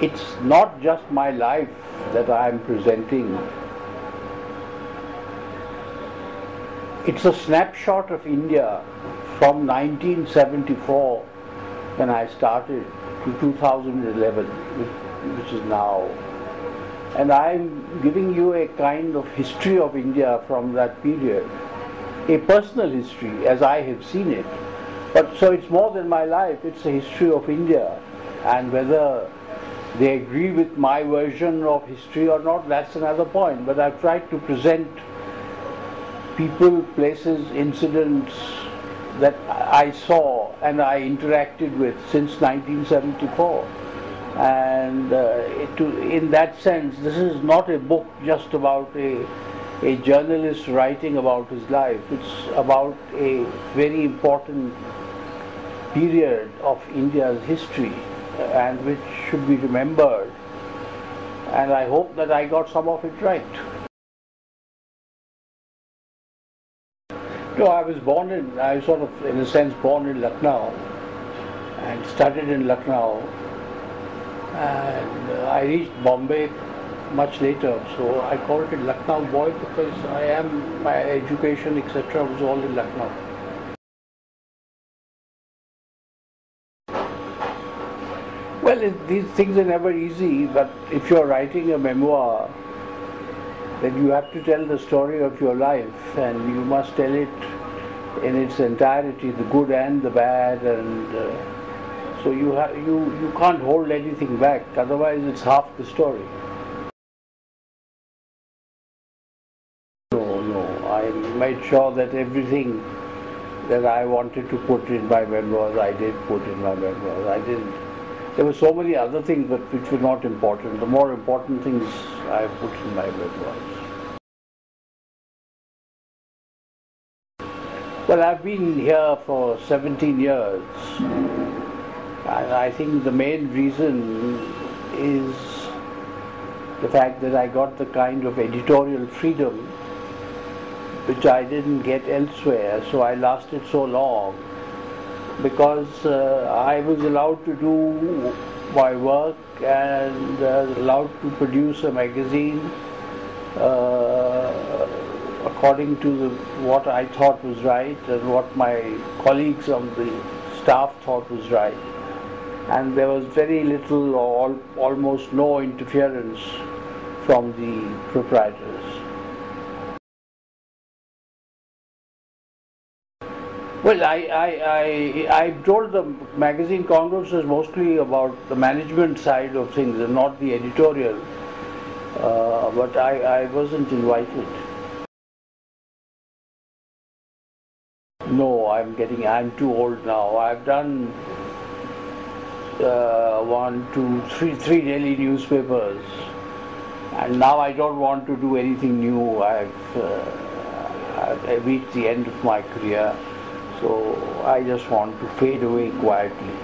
it's not just my life that I am presenting. It's a snapshot of India from 1974 when I started to 2011, which is now. And I'm giving you a kind of history of India from that period, a personal history as I have seen it. But so it's more than my life, it's a history of India. And whether they agree with my version of history or not, that's another point. But I've tried to present people, places, incidents that I saw and I interacted with since 1974. And uh, to, in that sense, this is not a book just about a, a journalist writing about his life. It's about a very important period of India's history and which should be remembered. And I hope that I got some of it right. No, I was born in, I was sort of, in a sense, born in Lucknow and studied in Lucknow. And uh, I reached Bombay much later, so I call it Lucknow boy because I am, my education, etc., was all in Lucknow. Well, it, these things are never easy, but if you're writing a memoir, then you have to tell the story of your life and you must tell it in its entirety, the good and the bad, and uh, so you, ha- you, you can't hold anything back, otherwise, it's half the story. No, no, I made sure that everything that I wanted to put in my memoirs, I did put in my memoirs. I didn't there were so many other things but which were not important. The more important things I put in my memoirs. Well, I've been here for 17 years, and I think the main reason is the fact that I got the kind of editorial freedom which I didn't get elsewhere, so I lasted so long because uh, I was allowed to do my work and uh, allowed to produce a magazine uh, according to the, what I thought was right and what my colleagues on the staff thought was right. And there was very little or almost no interference from the proprietors. Well, I, I, I, I told the magazine Congress was mostly about the management side of things and not the editorial, uh, but I, I wasn't invited. No, I'm getting, I'm too old now. I've done uh, one, two, three, three daily newspapers, and now I don't want to do anything new. I've, uh, I've reached the end of my career. So I just want to fade away quietly.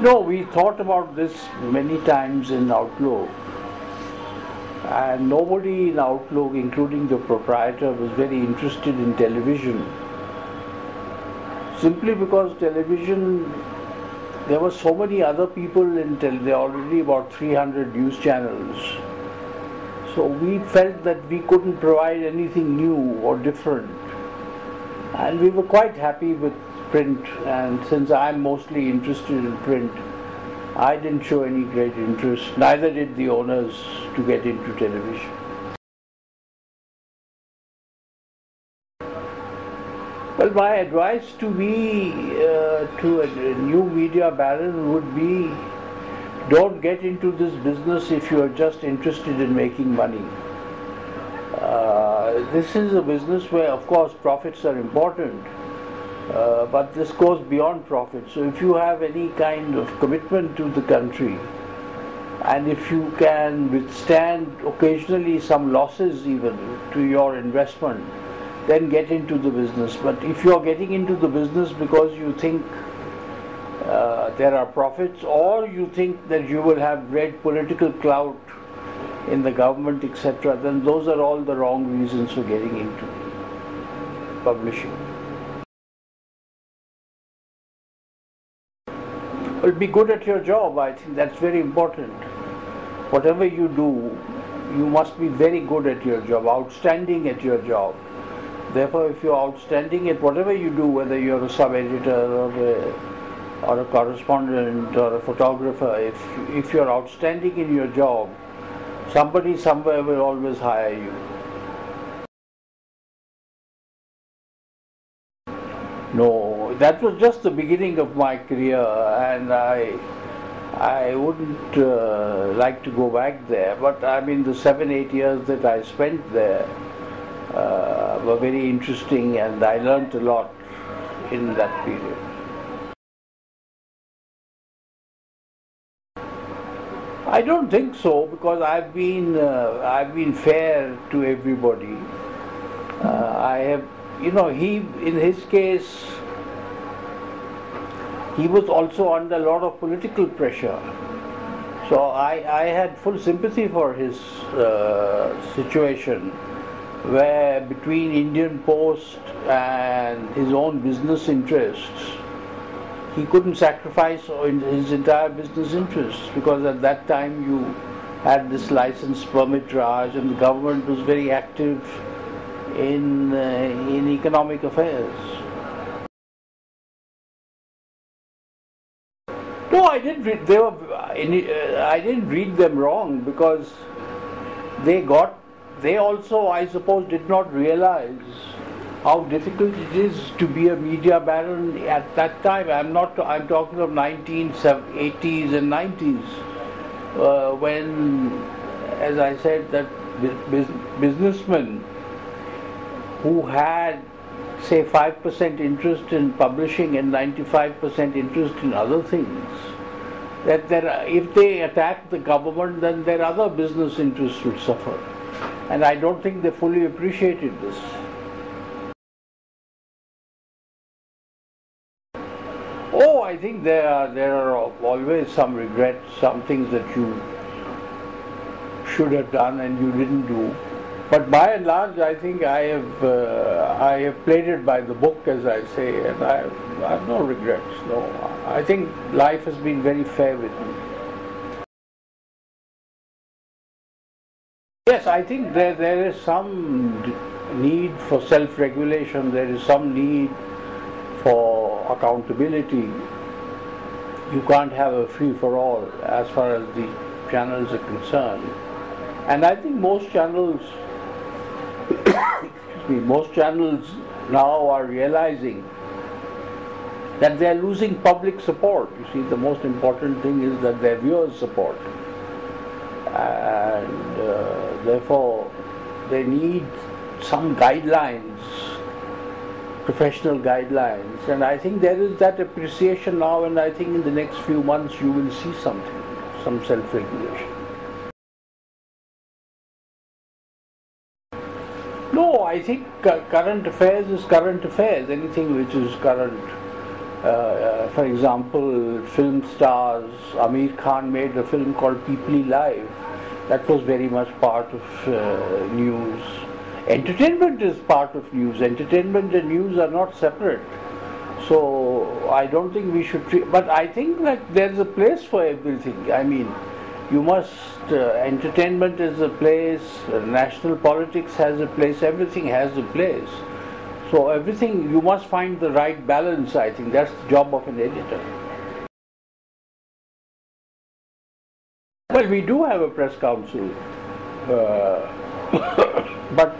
No, we thought about this many times in Outlook. And nobody in Outlook, including the proprietor, was very interested in television. Simply because television, there were so many other people in television, there are already about 300 news channels so we felt that we couldn't provide anything new or different. And we were quite happy with print. And since I'm mostly interested in print, I didn't show any great interest. Neither did the owners to get into television. Well, my advice to be uh, to a, a new media baron would be don't get into this business if you are just interested in making money. Uh, this is a business where, of course, profits are important, uh, but this goes beyond profit. So, if you have any kind of commitment to the country, and if you can withstand occasionally some losses even to your investment, then get into the business. But if you are getting into the business because you think uh, there are profits, or you think that you will have great political clout in the government, etc., then those are all the wrong reasons for getting into publishing. Well, be good at your job. I think that's very important. Whatever you do, you must be very good at your job, outstanding at your job. Therefore, if you're outstanding at whatever you do, whether you're a sub-editor or a, or a correspondent or a photographer, if, if you're outstanding in your job, somebody somewhere will always hire you. No, that was just the beginning of my career, and I I wouldn't uh, like to go back there. But I mean, the seven eight years that I spent there uh, were very interesting, and I learnt a lot in that period. I don't think so because I've been uh, I've been fair to everybody. Uh, I have you know, he, in his case, he was also under a lot of political pressure. So I, I had full sympathy for his uh, situation where between Indian Post and his own business interests, he couldn't sacrifice his entire business interests because at that time you had this license permit Raj and the government was very active in, uh, in economic affairs. No, I didn't read. They were. Uh, I didn't read them wrong because they got. They also, I suppose, did not realize how difficult it is to be a media baron at that time. I'm not. I'm talking of 1980s and 90s, uh, when, as I said, that businessmen who had say 5% interest in publishing and 95% interest in other things, that there if they attack the government, then their other business interests will suffer. And I don't think they fully appreciated this. I think there are, there are always some regrets, some things that you should have done and you didn't do. But by and large, I think I have uh, I have played it by the book, as I say, and I have, I have no regrets. No, I think life has been very fair with me. Yes, I think there there is some need for self-regulation. There is some need for accountability. You can't have a free-for-all as far as the channels are concerned. And I think most channels most channels now are realizing that they are losing public support. You see, the most important thing is that their viewers support. And uh, therefore, they need some guidelines, professional guidelines. And I think there is that appreciation now, and I think in the next few months you will see something, some self regulation. No, I think current affairs is current affairs. Anything which is current. Uh, uh, for example, film stars, Aamir Khan made a film called Peepli Live. That was very much part of uh, news. Entertainment is part of news. Entertainment and news are not separate. So I don't think we should treat, but I think that there's a place for everything. I mean, you must, uh, entertainment is a place, uh, national politics has a place, everything has a place. So everything, you must find the right balance, I think. That's the job of an editor. Well, we do have a press council, uh, but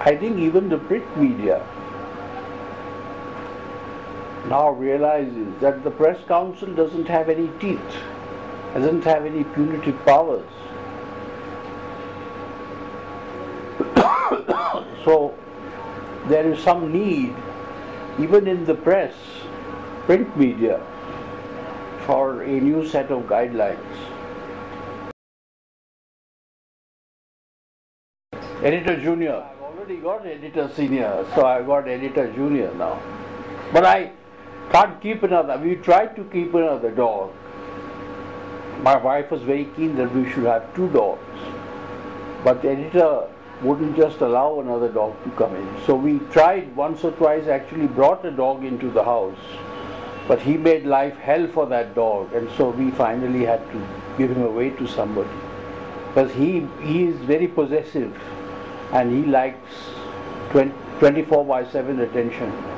I think even the print media now realizes that the press council doesn't have any teeth doesn't have any punitive powers. so there is some need, even in the press, print media, for a new set of guidelines. Editor junior. Already got editor senior, so I've got editor junior now. But I can't keep another. We tried to keep another dog my wife was very keen that we should have two dogs. But the editor wouldn't just allow another dog to come in. So we tried once or twice, actually brought a dog into the house. But he made life hell for that dog, and so we finally had to give him away to somebody. Because he, he is very possessive and he likes 20, 24 by 7 attention.